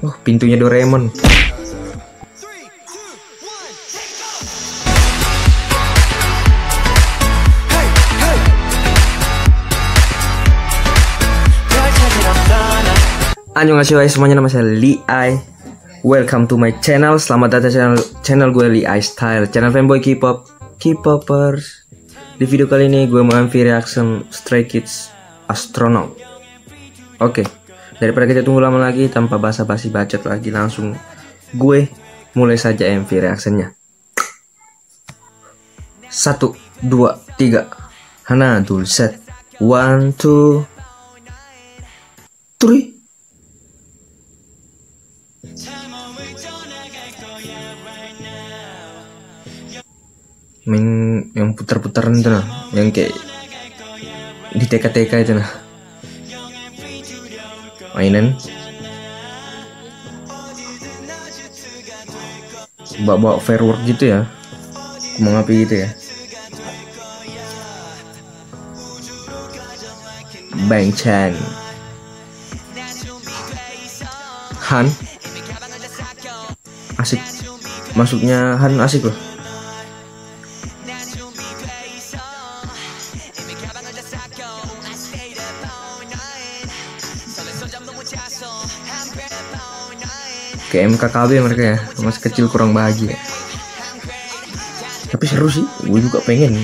Oh, pintunya Doraemon. Annyeonghaseyo semuanya nama saya Lee Ai. Welcome to my channel. Selamat datang channel channel gue Lee Ai Style. Channel fanboy K-pop K-popers. Di video kali ini gue mau MV reaction Stray Kids Astronaut. Oke Daripada kita tunggu lama lagi Tanpa basa-basi bacot lagi Langsung gue mulai saja MV reactionnya Satu Dua Tiga. Hana Dul Set. One Two Three. Main yang putar-putaran itu nah yang kayak di TK-TK itu nah mainan. Bawa-bawa firework gitu ya. Mau ngapain gitu ya. Bang Chan. Han. Asik. Masuknya Han asik loh kayak MKKB mereka ya. Masih kecil kurang bahagia. Tapi seru sih. Gue juga pengen.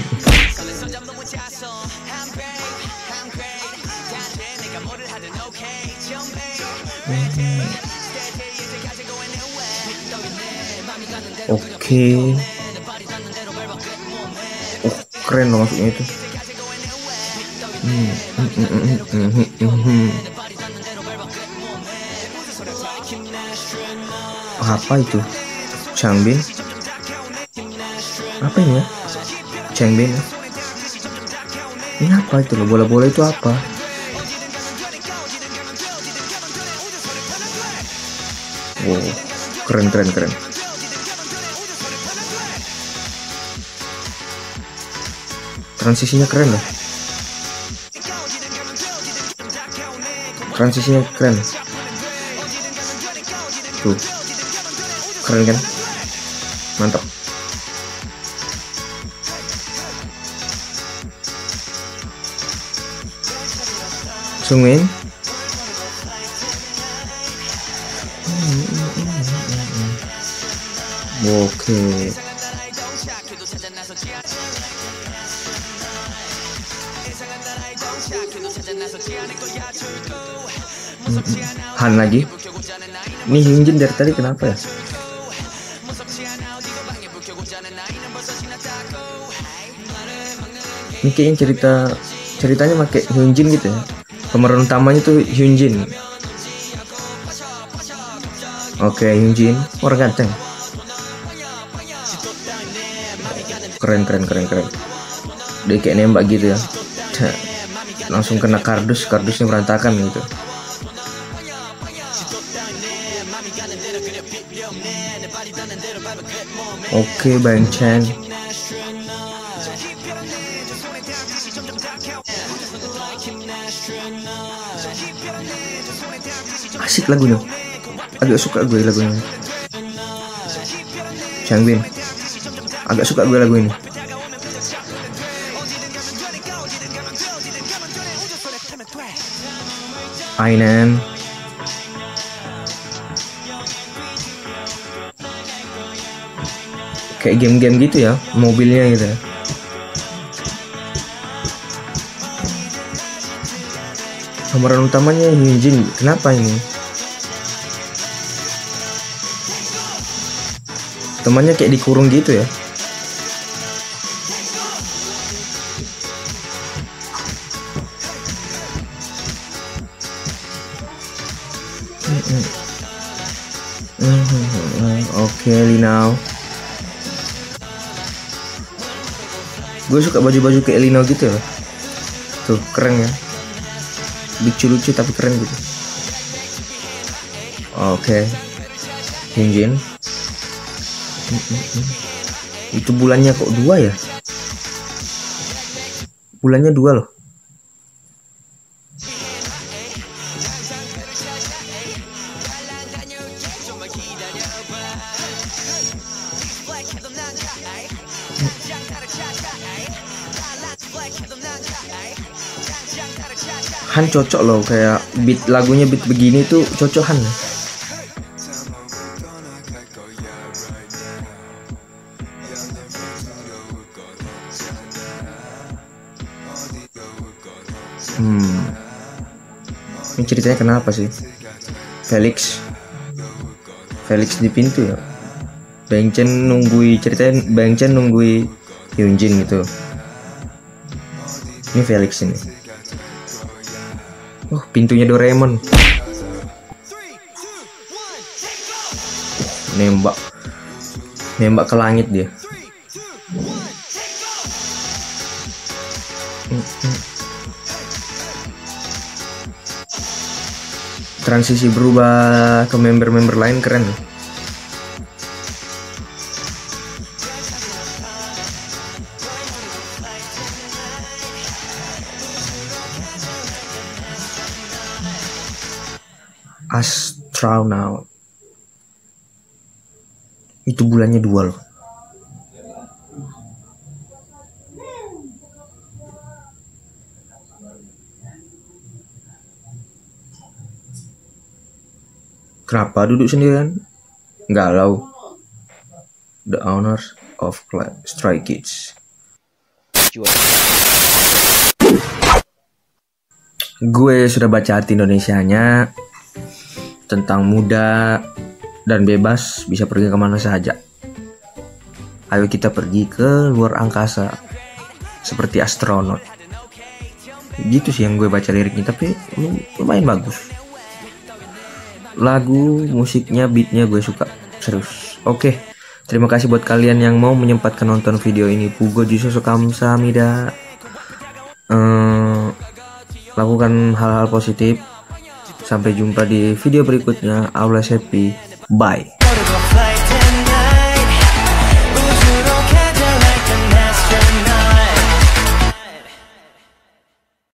Oke. Oh, keren loh maksudnya itu. Hmm, apa itu? Changbin? Apa ini ya? Changbin? Ini apa itu loh? Bola-bola itu apa? Wow, keren keren keren. Transisinya keren loh. Transisinya keren. Tuh. Keren kan? Mantap. Sungin. Oke. Han lagi. Nih Hyunjin dari tadi kenapa ya? Ini kayaknya cerita ceritanya pakai Hyunjin gitu ya. Pemeran utamanya tuh Hyunjin. Oke, Hyunjin orang ganteng. Keren keren keren keren. Dia kayak nembak gitu ya. Langsung kena kardus, kardusnya berantakan gitu. Oke, Bang Chan. Asik lagunya. Agak suka gue lagunya. Changbin. Agak suka gue lagu ini. Ainan. Kayak game-game gitu ya, mobilnya gitu. Pemeran utamanya Hyunjin. Kenapa ini? Temannya kayak dikurung gitu ya. Oke, okay, Linau. Gue suka baju-baju kayak Lino gitu ya. Tuh, keren ya lucu-lucu tapi keren gitu. Oke. Okay. Hyunjin itu bulannya kok dua ya? Bulannya dua loh. Han cocok loh kayak beat lagunya beat begini tuh cocok Han Hmm. Ini ceritanya kenapa sih? Felix Felix di pintu ya. Bang Chen nunggui ceritanya Bang Chen nunggui Hyunjin gitu ini Felix ini. Oh pintunya Doraemon. Nembak. Nembak ke langit dia. Transisi berubah ke member-member lain keren astronaut itu bulannya dua loh Kenapa duduk sendirian? Galau. The owners of Stray Kids. Gue sudah baca arti Indonesianya tentang muda dan bebas bisa pergi ke mana saja. Ayo kita pergi ke luar angkasa seperti astronot. Gitu sih yang gue baca liriknya tapi lumayan bagus. Lagu, musiknya, beatnya gue suka serius. Oke, terima kasih buat kalian yang mau menyempatkan nonton video ini. Pugo Jisoso Kamsamida. Uh, lakukan hal-hal positif Sampai jumpa di video berikutnya. Allah happy. Bye.